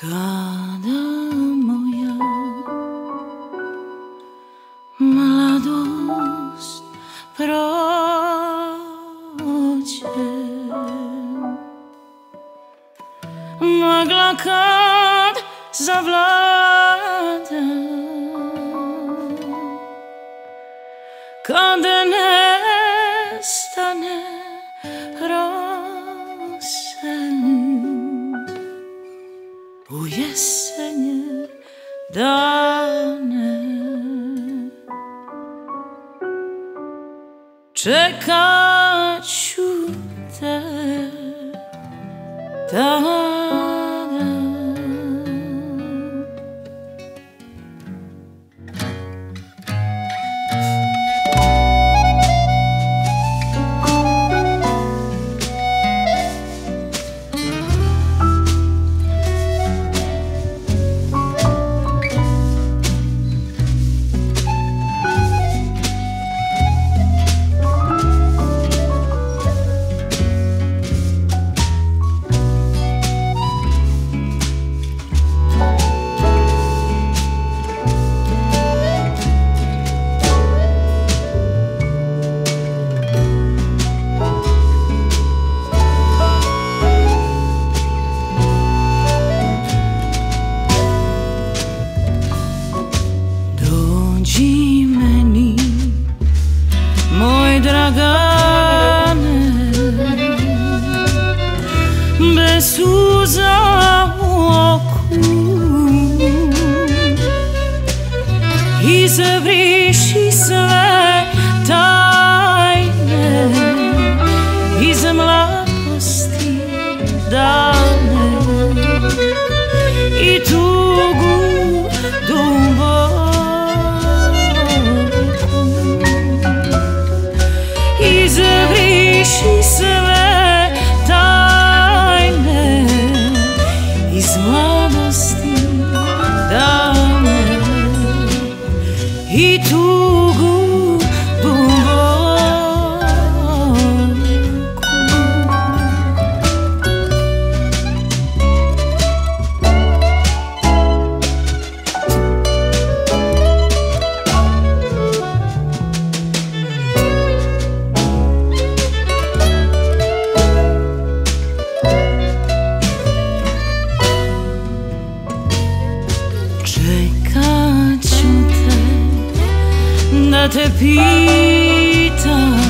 Kada moja mladost prođe Magla kad zavlada Kada nestane U jesenje dane. Čekat ću te dragane Bez łza oku I zewrysz i te pitam